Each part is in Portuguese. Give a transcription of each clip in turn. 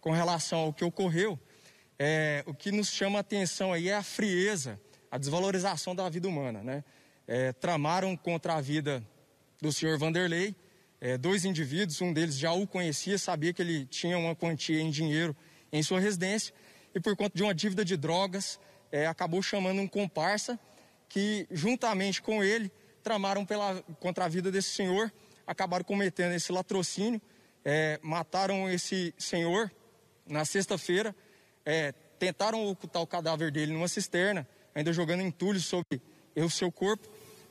com relação ao que ocorreu, é, o que nos chama a atenção aí é a frieza, a desvalorização da vida humana, né? É, tramaram contra a vida do senhor Vanderlei, é, dois indivíduos, um deles já o conhecia, sabia que ele tinha uma quantia em dinheiro em sua residência e por conta de uma dívida de drogas, é, acabou chamando um comparsa que, juntamente com ele, tramaram pela, contra a vida desse senhor, acabaram cometendo esse latrocínio, é, mataram esse senhor na sexta-feira, é, tentaram ocultar o cadáver dele numa cisterna, ainda jogando entulho sobre o seu corpo.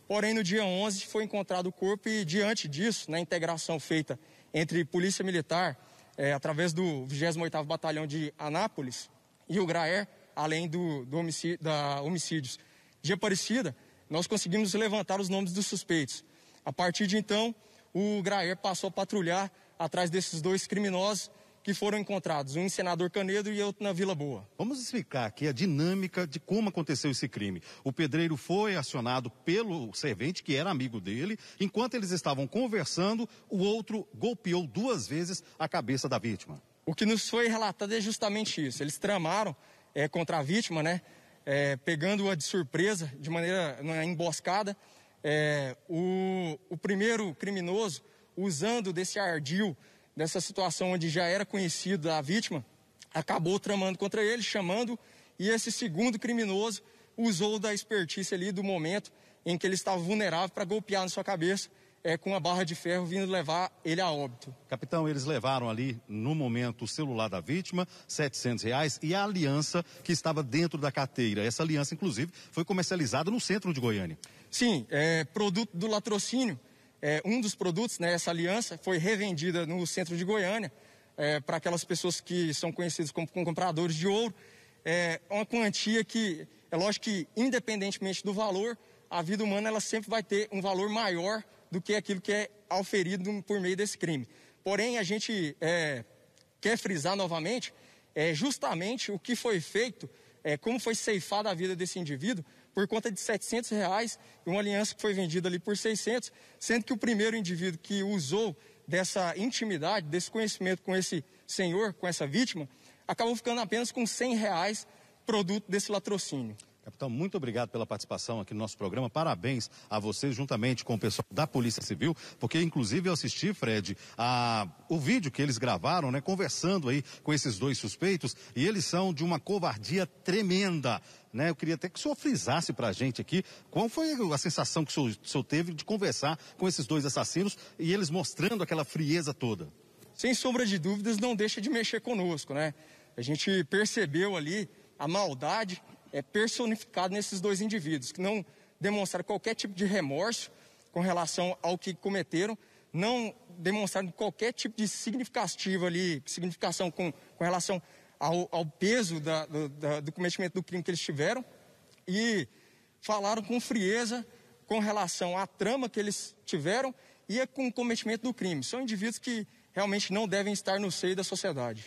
Porém, no dia 11 foi encontrado o corpo e, diante disso, na integração feita entre Polícia Militar, é, através do 28º Batalhão de Anápolis e o GRAER, além do, do homicídio, da homicídios de Aparecida, nós conseguimos levantar os nomes dos suspeitos. A partir de então, o GRAER passou a patrulhar atrás desses dois criminosos que foram encontrados, um em Senador Canedo e outro na Vila Boa. Vamos explicar aqui a dinâmica de como aconteceu esse crime. O pedreiro foi acionado pelo servente, que era amigo dele. Enquanto eles estavam conversando, o outro golpeou duas vezes a cabeça da vítima. O que nos foi relatado é justamente isso. Eles tramaram é, contra a vítima, né? É, pegando-a de surpresa, de maneira emboscada. É, o, o primeiro criminoso, usando desse ardil dessa situação onde já era conhecido a vítima, acabou tramando contra ele, chamando, e esse segundo criminoso usou da expertise ali do momento em que ele estava vulnerável para golpear na sua cabeça é, com a barra de ferro vindo levar ele a óbito. Capitão, eles levaram ali no momento o celular da vítima, 700 reais, e a aliança que estava dentro da carteira. Essa aliança, inclusive, foi comercializada no centro de Goiânia. Sim, é produto do latrocínio é, um dos produtos, né, essa aliança, foi revendida no centro de Goiânia é, para aquelas pessoas que são conhecidas como, como compradores de ouro. É uma quantia que, é lógico que, independentemente do valor, a vida humana ela sempre vai ter um valor maior do que aquilo que é auferido por meio desse crime. Porém, a gente é, quer frisar novamente é, justamente o que foi feito, é, como foi ceifada a vida desse indivíduo por conta de 700 reais e uma aliança que foi vendida ali por 600, sendo que o primeiro indivíduo que usou dessa intimidade, desse conhecimento com esse senhor, com essa vítima, acabou ficando apenas com 100 reais produto desse latrocínio. Capitão, muito obrigado pela participação aqui no nosso programa. Parabéns a você, juntamente com o pessoal da Polícia Civil, porque inclusive eu assisti, Fred, a, o vídeo que eles gravaram, né, conversando aí com esses dois suspeitos, e eles são de uma covardia tremenda. Né? Eu queria até que o senhor frisasse para a gente aqui qual foi a sensação que o senhor, o senhor teve de conversar com esses dois assassinos e eles mostrando aquela frieza toda. Sem sombra de dúvidas, não deixa de mexer conosco, né? A gente percebeu ali a maldade é, personificado nesses dois indivíduos, que não demonstraram qualquer tipo de remorso com relação ao que cometeram, não demonstraram qualquer tipo de significativo ali, significação com, com relação ao, ao peso da, do, da, do cometimento do crime que eles tiveram e falaram com frieza com relação à trama que eles tiveram e com o cometimento do crime. São indivíduos que realmente não devem estar no seio da sociedade.